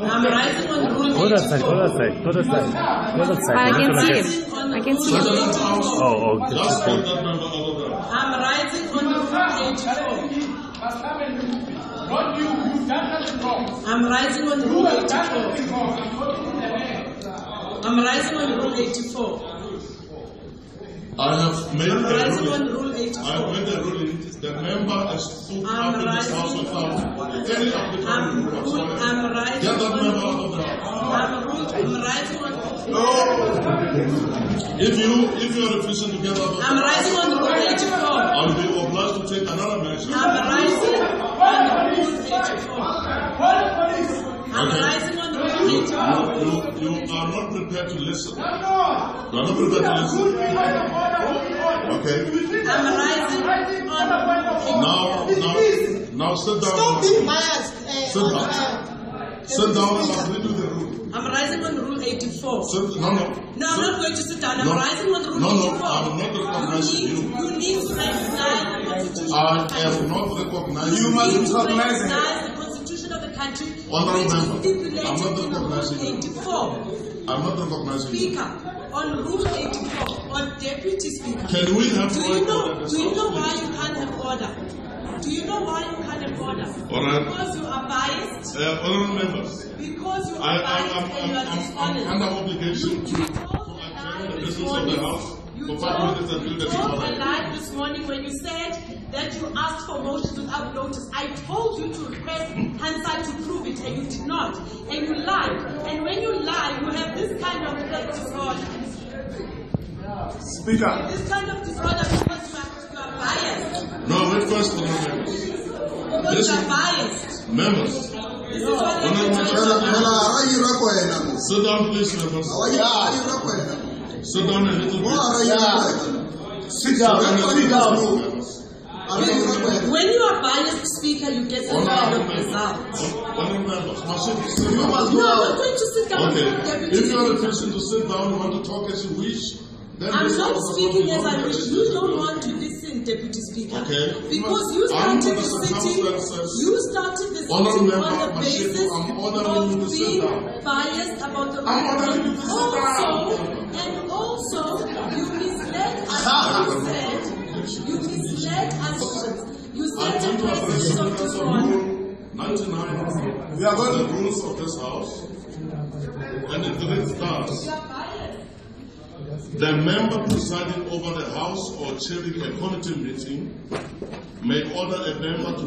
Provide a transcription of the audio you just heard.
I'm rising on rule Go that side, 84. go that side, go that side. Go that side. I can Look see him. On I can see rule him. 84. Oh, oh, this Just is put good. that member out of there. I'm rising on rule 84. I'm rising on rule 84. I'm rising on rule 84. I have made I'm a rising ruling. rule I have made a ruling. The member has stood up in this house without any applicant I'm, rule rule, whatsoever. I'm rising Get that on member out of there. I'm, rule, I'm rising on If you if you are refusing to get out of I'm rising on rule 84. I'll be obliged to take another measure. I'm rising on rule 84. I'm rising on rule You, 84. you, you are not prepared to listen. You are not prepared to listen. Okay. I'm rising on Now, now, now sit down. Stop being biased. Sit Uh, down. Sit down and agree to the rule. I'm rising on rule 84. Sit, no, no. No, I'm Sit- not going to sit down. I'm No. rising on rule No, no, 84. I'm not recognizing you. you. Need, you need to recognize the constitution. I of the country. am not recognizing You you. need to recognize the constitution of the country, Honorable member, I'm not rule recognizing you. 84. I'm not recognizing you. Speaker, on rule 84, on deputy speaker. Can we have Do you know? order in this Do you know why you can't have order? Do you know why you can't have order? All right. Because you are biased. Uh, honorable members, Because you I, are I, biased I'm, and I'm, you are I'm, I'm dishonest. under obligation to, You to told attend the this business of the house You for told, five minutes and you feel that told it's a all right. lie this morning when you said that you asked for motions without notice. I told you to request Hansard to prove it and you did not. And you lied. And when you lie, you have this kind of disorder. Speaker. This kind of disorder because you are, you are biased. No, wait first, honorable members. Because you are biased. Members, This is what no, no, I'm no, Phela trying phela arayira kwena mo. sit down please, members. Sit down a little bit. Sit down. Sit down. Members. Arayira kwena. When you are biased speaker, you get some kind of result. Honorable members. Now sit, sit You down. must No, I'm going to sit down. Okay. If you are refusing to sit down, you want to talk as you wish, I'm not speaking as I to wish. You don't want to listen, Deputy Speaker. Okay. Because you started the sitting, you started the sitting on the basis I'm ordering you to of being biased about the I'm ordering you to sit also, and also, you misled us. You said, you misled us. You said the to you of this one. 99, We are going the rules of this house, and it reads thus. The member presiding over the house or chairing a committee meeting may order a member to